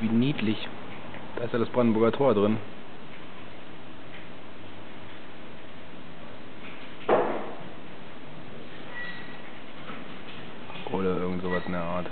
Wie niedlich. Da ist ja das Brandenburger Tor drin. Oder irgend sowas in der Art.